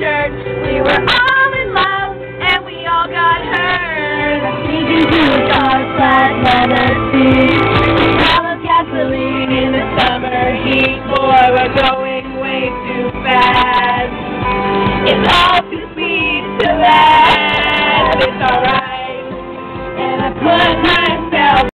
church. We were all in love, and we all got hurt. We can choose our flag, let us see. Of gasoline in the summer heat, boy, we're going way too fast. It's all